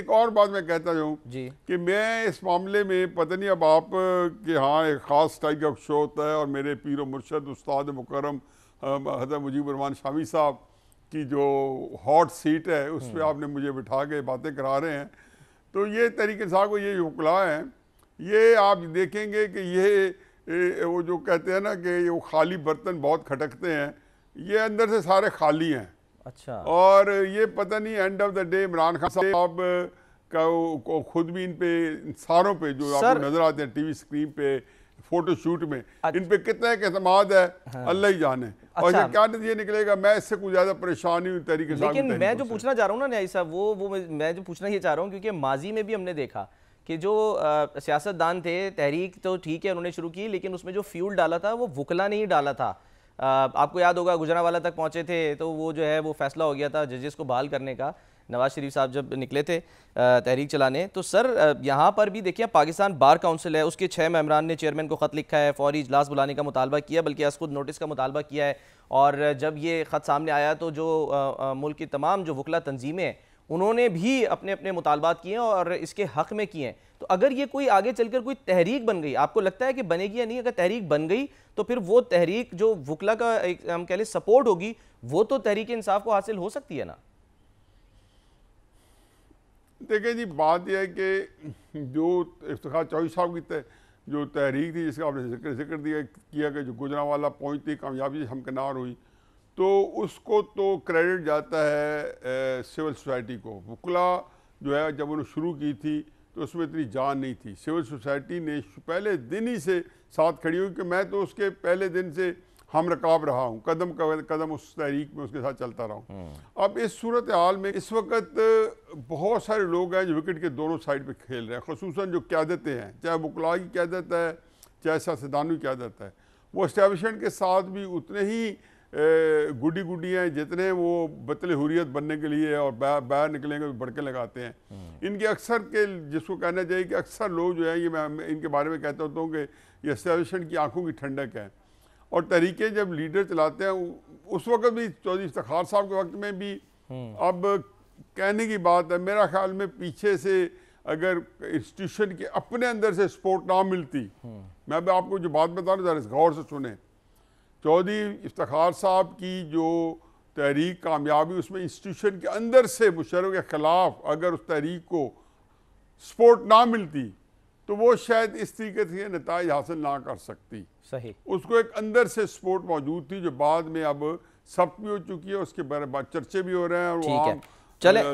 एक और बात मैं कहता हूँ कि मैं इस मामले में पता नहीं अब आप के हाँ एक ख़ास टाइप का शो होता है और मेरे पीर मुर्शद उस्ताद मुकरम हज़रत मुजीबर शामी साहब की जो हॉट सीट है उस पर हम्म। आपने मुझे बिठा के बातें करा रहे हैं। तो ये तरीके साहब को ये युकला है। ये आप देखेंगे कि ये वो जो कहते हैं ना कि वो खाली बर्तन बहुत खटकते हैं। ये अंदर से सारे खाली हैं। अच्छा और ये पता नहीं end of the day Imran Khan साहब का खुद भी इन पे सारों पे जो आपको नज़र आते हैं टीवी स्क्रीन पे फ़ोटो शूट में अच्छा। इन पे कितना एक एतमाद है हाँ। अल्लाह ही जाने अच्छा। और ये क्या नतीजा निकलेगा मैं इससे कुछ ज़्यादा परेशान हूँ तरीके से लेकिन मैं जो पूछना चाह रहा हूँ ना न्याय साहब वो वो मैं जो पूछना ये चाह रहा हूँ क्योंकि माजी में भी हमने देखा कि जो सियासतदान थे तहरीक तो ठीक है उन्होंने शुरू की लेकिन उसमें जो फ्यूल डाला था वो वकला नहीं डाला था आपको याद होगा, गुजरावाला तक पहुँचे थे तो वो जो है, वो फैसला हो गया था जजेस को बहाल करने का, नवाज़ शरीफ साहब जब निकले थे तहरीक चलाने तो सर यहाँ पर भी देखिए, पाकिस्तान बार काउंसिल है, उसके छः मेम्बरान ने चेयरमैन को ख़त लिखा है, फौरी इजलास बुलाने का मुतालबा किया, बल्कि अस खुद नोटिस का मुतालबा किया है, और जब ये ख़त सामने आया तो जो मुल्क की तमाम जो वकला तंजीमें उन्होंने भी अपने अपने मुतालबात किए हैं और इसके हक़ में किए हैं। तो अगर ये कोई आगे चलकर कोई तहरीक बन गई आपको लगता है कि बनेगी या नहीं अगर तहरीक बन गई तो फिर वो तहरीक जो वकला का एक हम कह लें सपोर्ट होगी वो तो तहरीक इंसाफ को हासिल हो सकती है ना? देखिए जी बात यह है कि जो इफ्तार चौधरी साहब की तह, जो तहरीक थी जिसका आपने ज़िक्र ज़िक्र दिया किया कि जो गुजरा वाला पहुँच थी कामयाबी हमकनार हुई तो उसको तो क्रेडिट जाता है सिविल सोसाइटी को। वकला जो है जब उन्होंने शुरू की थी तो उसमें इतनी जान नहीं थी। सिविल सोसाइटी ने पहले दिन ही से साथ खड़ी हुई कि मैं तो उसके पहले दिन से हम रकाब रहा हूँ। कदम कदम उस तहरीक में उसके साथ चलता रहा हूँ। हम्म। अब इस सूरत हाल में इस वक्त बहुत सारे लोग हैं जो विकेट के दोनों साइड पे खेल रहे हैं। खसूस जो क्यादतें हैं चाहे बुकला की क्यादत है चाहे सियासतदानों की क्यादत है। वो इस्टेबलिशमेंट के साथ भी उतने ही गुडी गुडियाँ जितने वो बतल हुरियत बनने के लिए और बाहर निकलेंगे बड़के लगाते हैं हम्म। इनके अक्सर के जिसको कहना चाहिए कि अक्सर लोग जो है ये मैं इनके बारे में कहता होता हूँ कि ये इस्टेबलिशमेंट की आँखों की ठंडक है और तरीके जब लीडर चलाते हैं उस वक्त भी चौधरी इफ्तार साहब के वक्त में भी हम्म। अब कहने की बात है मेरा ख्याल में पीछे से अगर इंस्टीट्यूशन के अपने अंदर से सपोर्ट ना मिलती हम्म। मैं भी आपको जो बात बता रहा हूँ गौर से सुने चौधरी इफ्तार साहब की जो तहरीक कामयाबी उसमें इंस्टीट्यूशन के अंदर से मुशरफ के ख़िलाफ़ अगर उस तहरीक को सपोर्ट ना मिलती तो वो शायद इस तरीके से नतज हासिल ना कर सकती। सही। उसको एक अंदर से सपोर्ट मौजूद थी जो बाद में अब सब भी हो चुकी है उसके बारे में चर्चे भी हो रहे हैं और चले।